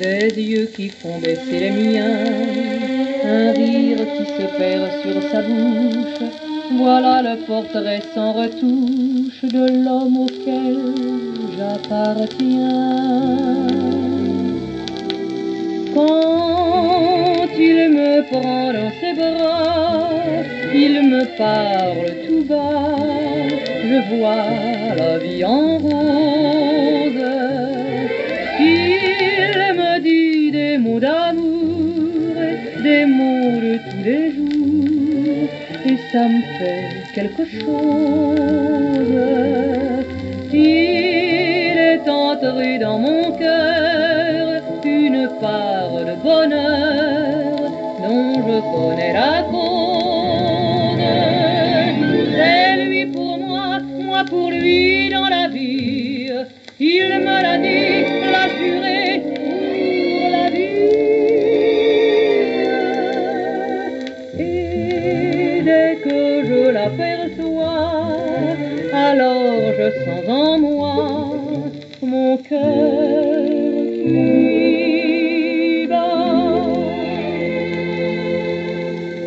Des yeux qui font baisser les miens, un rire qui se perd sur sa bouche, voilà le portrait sans retouche de l'homme auquel j'appartiens. Quand il me prend dans ses bras, il me parle tout bas, je vois la vie en rose. Il me dit des mots d'amour, des mots de tous les jours, et ça me fait quelque chose. Il est entré dans mon cœur une part de bonheur dont je connais la cause. C'est lui pour moi, moi pour lui dans la vie. Il me l'a dit, l'a alors je sens en moi mon cœur qui bat.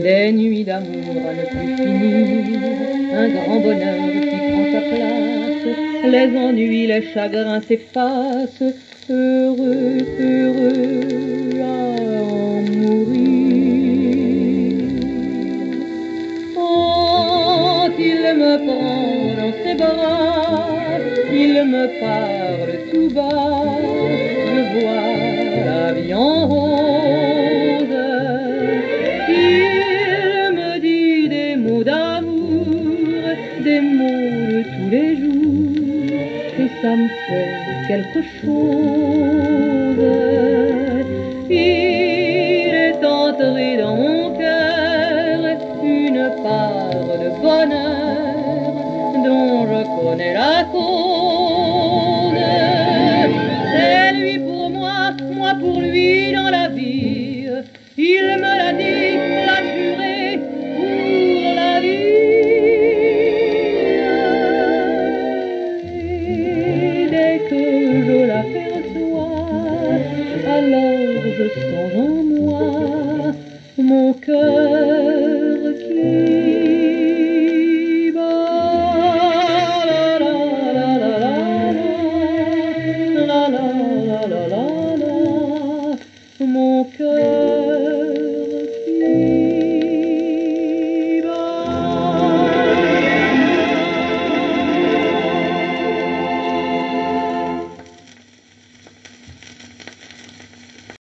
Des nuits d'amour à ne plus finir, un grand bonheur qui prend sa place, les ennuis, les chagrins s'effacent, heureux, heureux il me parle tout bas, je vois la vie en rose. Il me dit des mots d'amour, des mots de tous les jours, et ça me fait quelque chose. Dans la vie. Il me l'a dit, l'a juré pour la vie. Dès que je l'aperçois, alors je sens en moi mon cœur qui. La la la Don't